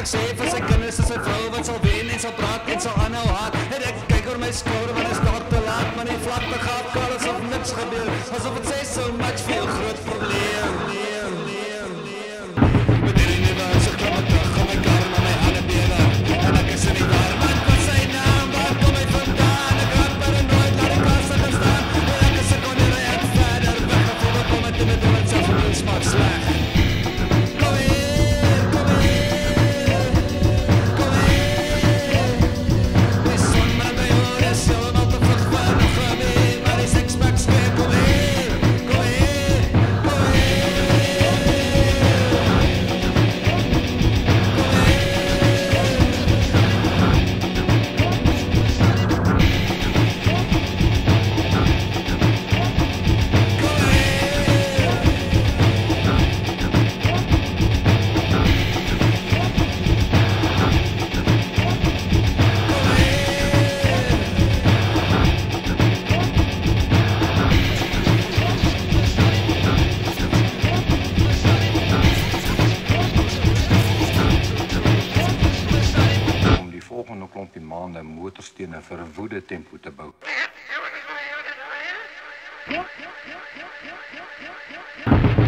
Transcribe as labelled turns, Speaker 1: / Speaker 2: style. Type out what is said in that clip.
Speaker 1: ek sê vir sy kinders en sy vrou wat sal wen en sal praat en sal aanhou haat. En ek kyk oor my skouer want is daar te laat, maar nie vlak te gaan, alles of niks gebeur. Asof dit sê so much veel groot probleem.
Speaker 2: volgende klompie maande motorstene vir 'n woede tempo te bou. Ja, ja, ja, ja, ja, ja, ja, ja.